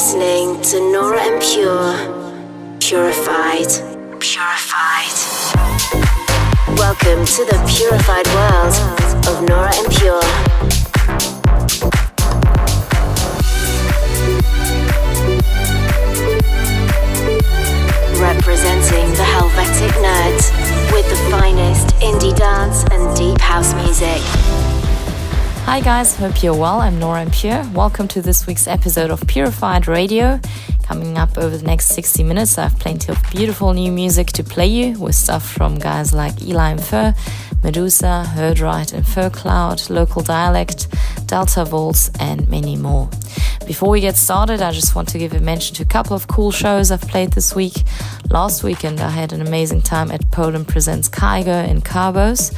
listening to Nora En Pure. Purified. Purified. Welcome to the purified world of Nora En Pure. Representing the Helvetic nerds with the finest indie dance and deep house music. Hi guys, hope you're well. I'm Nora En Pure. Welcome to this week's episode of Purified Radio. Coming up over the next 60 minutes, I have plenty of beautiful new music to play you with stuff from guys like Eli and Fur, Medusa, Herdright and Fur Cloud, Local Dialect, Delta Volts, and many more. Before we get started, I just want to give a mention to a couple of cool shows I've played this week. Last weekend, I had an amazing time at Poland Presents Kygo in Cabos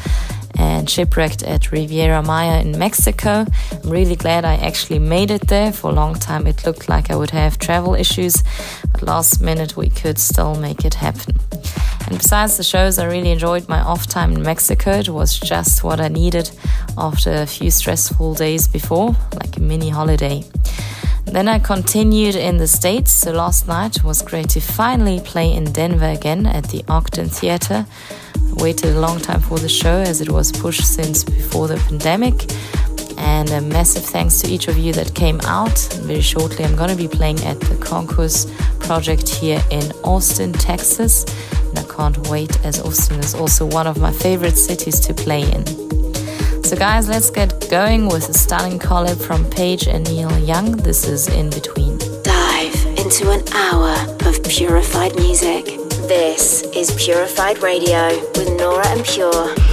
and shipwrecked at Riviera Maya in Mexico. I'm really glad I actually made it there. For a long time, it looked like I would have travel issues, but last minute, we could still make it happen. And besides the shows, I really enjoyed my off time in Mexico. It was just what I needed after a few stressful days before, like a mini holiday. Then I continued in the States, so last night was great to finally play in Denver again at the Ogden Theater waited a long time for the show as it was pushed since before the pandemic. And a massive thanks to each of you that came out. Very shortly, I'm going to be playing at the Concourse Project here in Austin, Texas. And I can't wait as Austin is also one of my favorite cities to play in. So, guys, let's get going with a stunning collab from Paige and Neil Young. This is In Between. Dive into an hour of purified music. This is Purified Radio with Nora En Pure.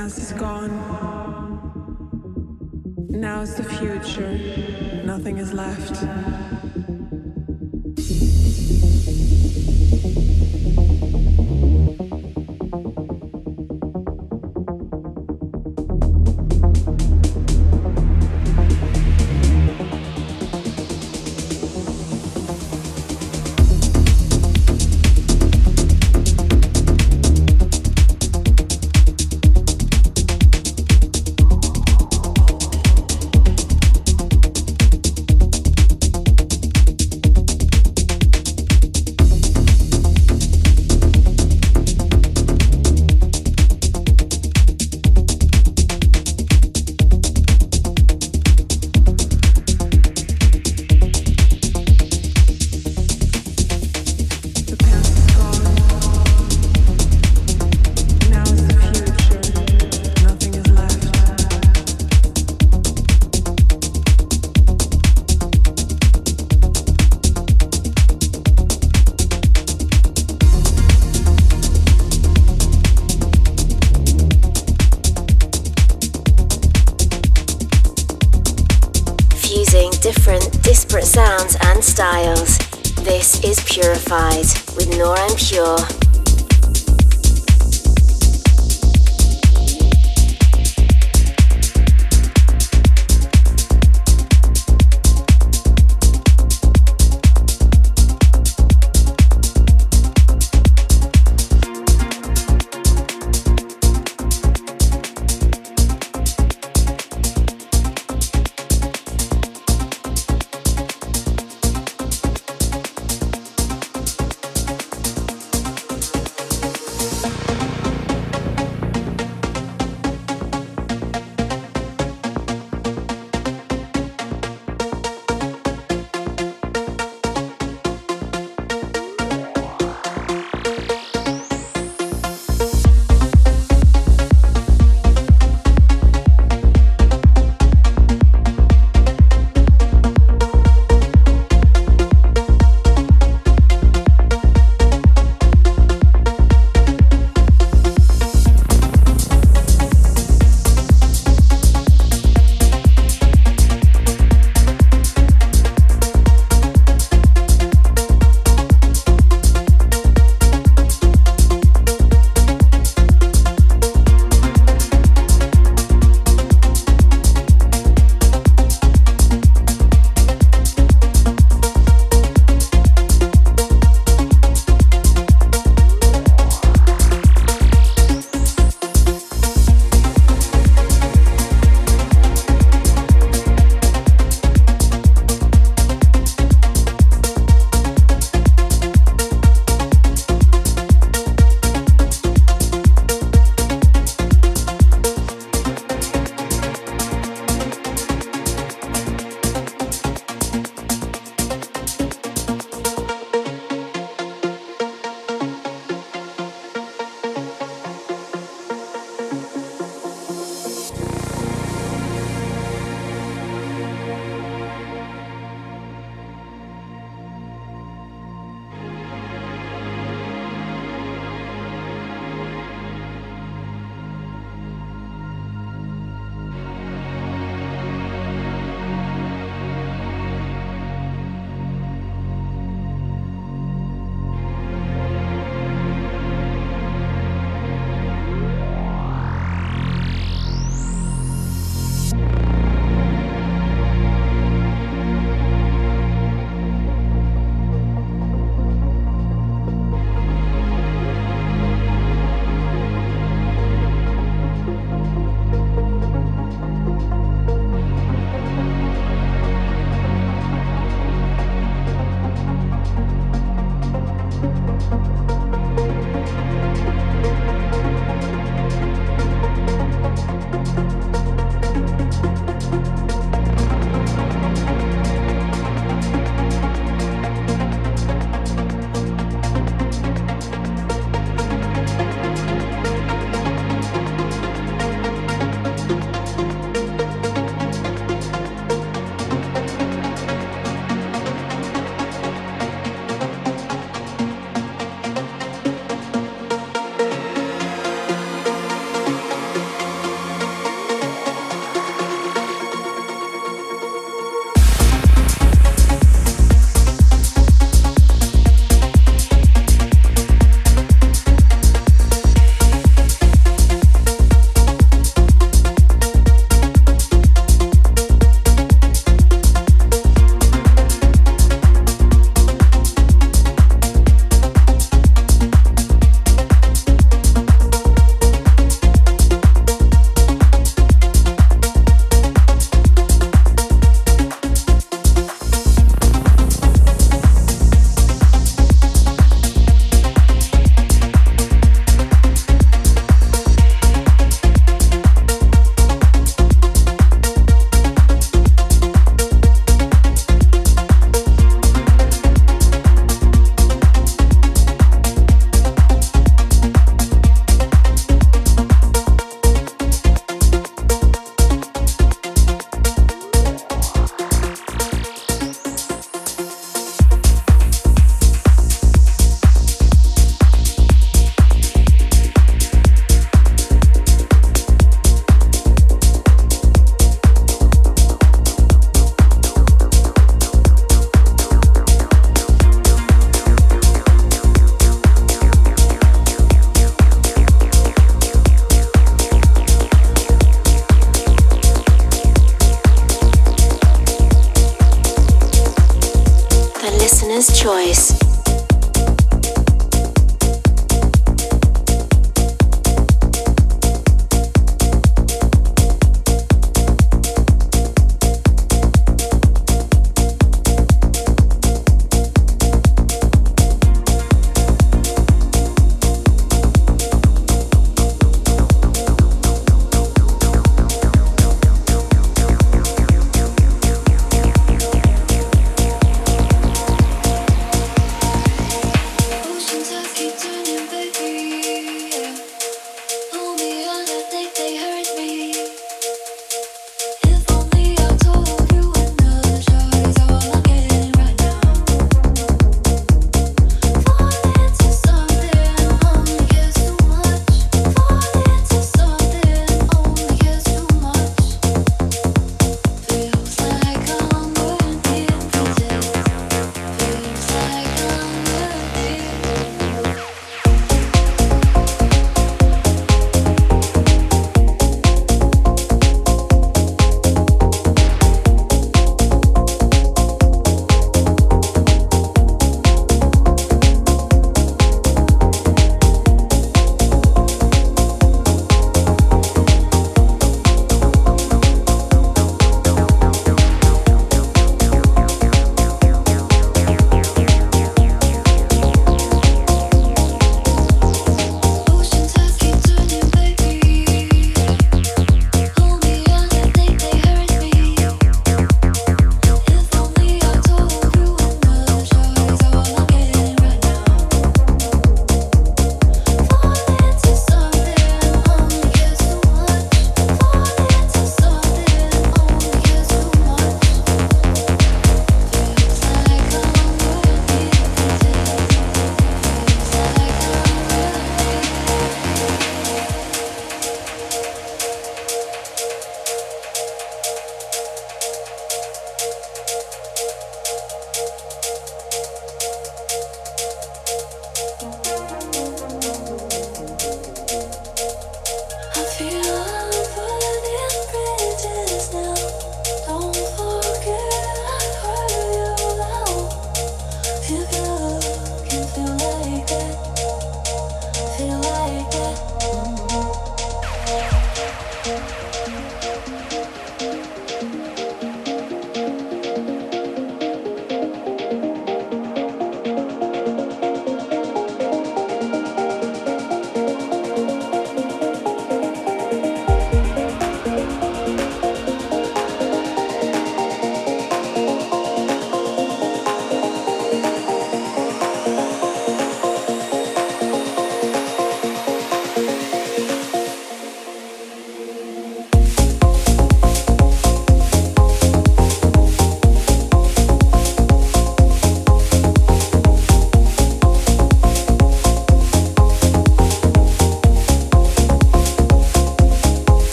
Past is gone. Now is the future. Nothing is left.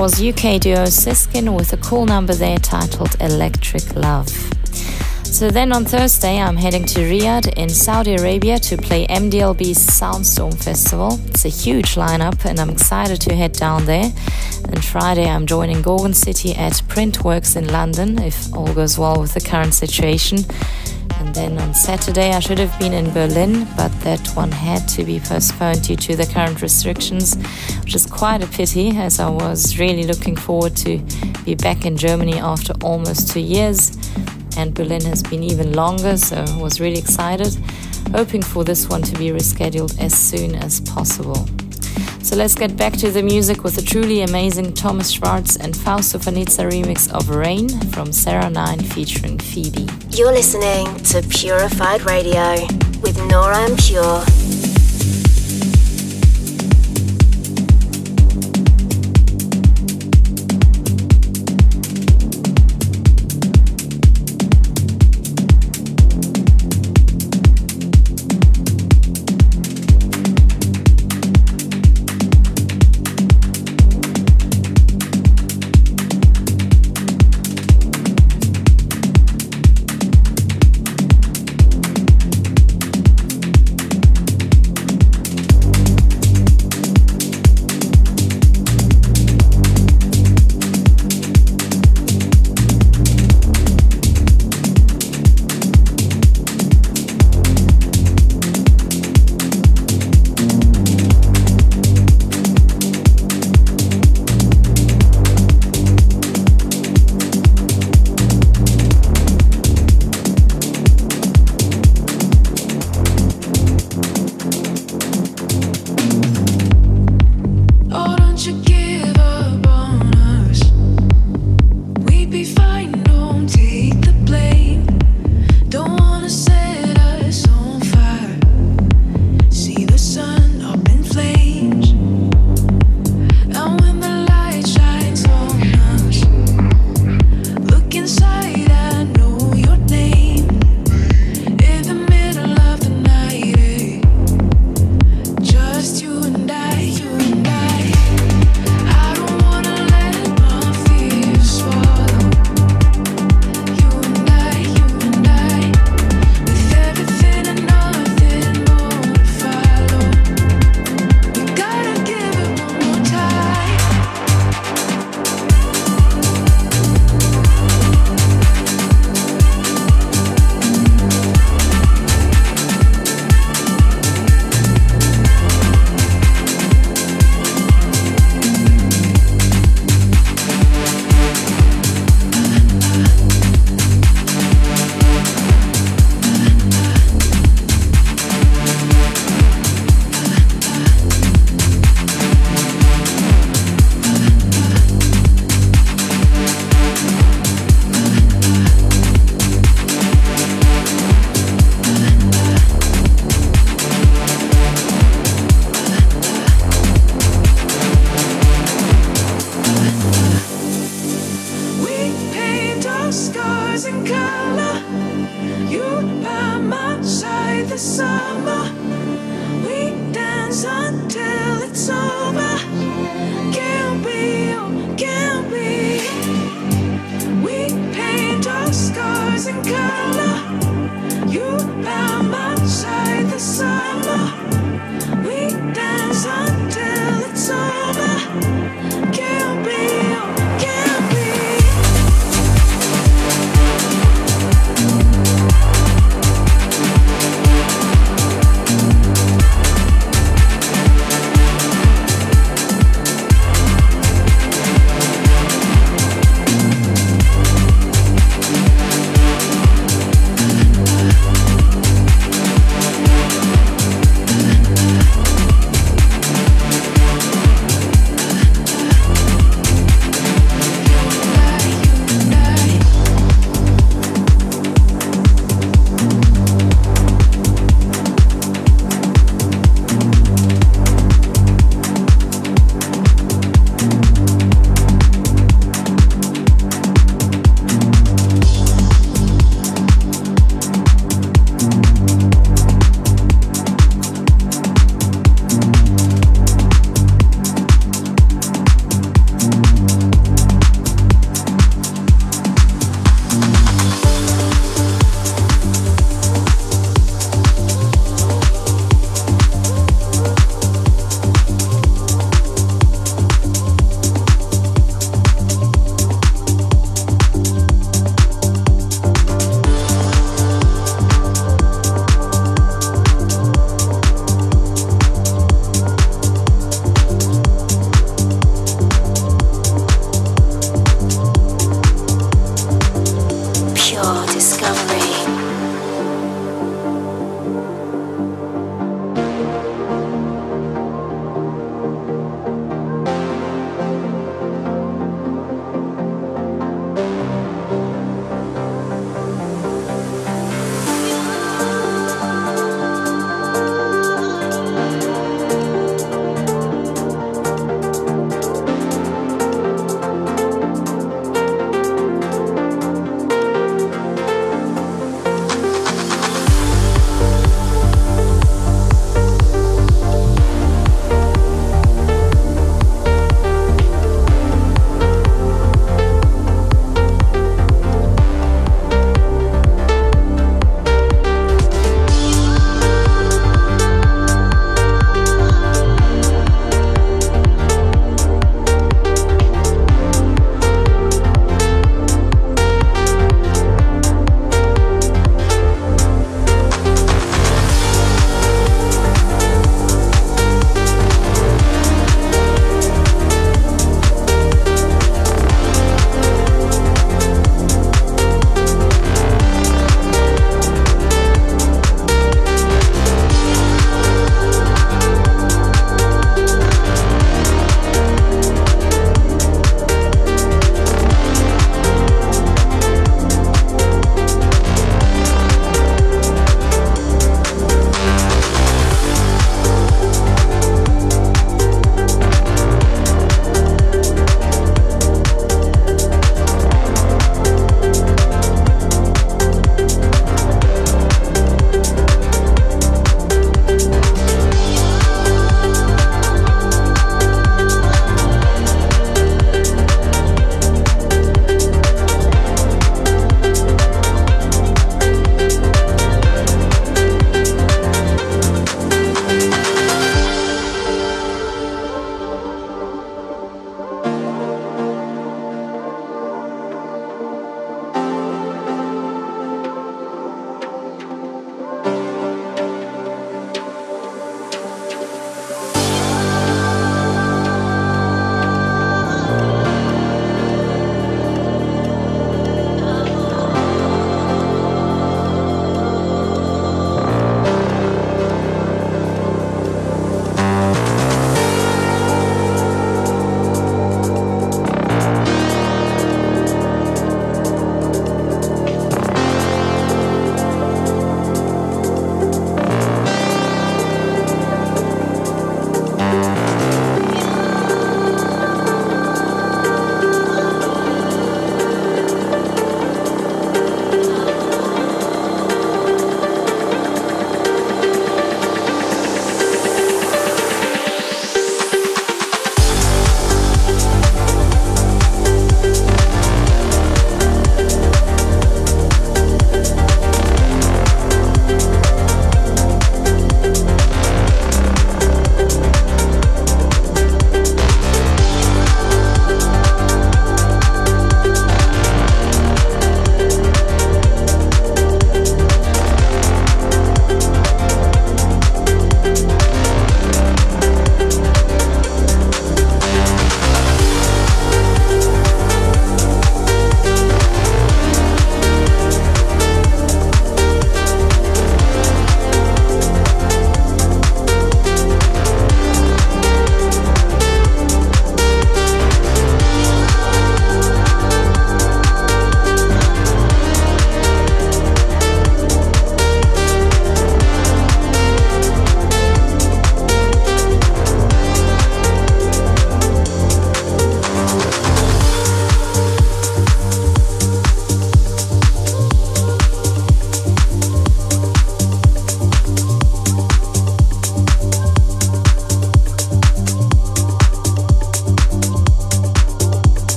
Was UK duo Siskin with a cool number there titled Electric Love. So then on Thursday, I'm heading to Riyadh in Saudi Arabia to play MDLBEAST Soundstorm Festival. It's a huge lineup, and I'm excited to head down there. And Friday, I'm joining Gorgon City at Printworks in London, if all goes well with the current situation. And then on Saturday, I should have been in Berlin, but that one had to be postponed due to the current restrictions, which is quite a pity, as I was really looking forward to be back in Germany after almost two years and Berlin has been even longer, so I was really excited, hoping for this one to be rescheduled as soon as possible. So let's get back to the music with the truly amazing Thomas Schwartz and Fausto Fanizza remix of Rain from Sarah 9 featuring Phoebe. You're listening to Purified Radio with Nora En Pure.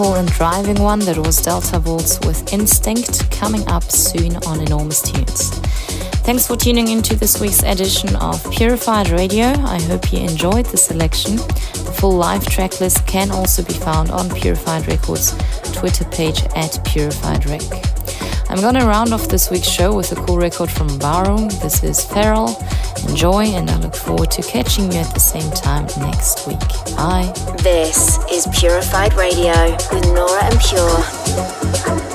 And driving one that was Delta Volts with Instinct coming up soon on Enormous Tunes. Thanks for tuning into this week's edition of Purified Radio. I hope you enjoyed the selection. The full live track list can also be found on Purified Records Twitter page at Purified Rec. I'm gonna round off this week's show with a cool record from Barum. This is Feral. Enjoy, and I look forward to catching you at the same time next week. Bye. This is Purified Radio with Nora En Pure.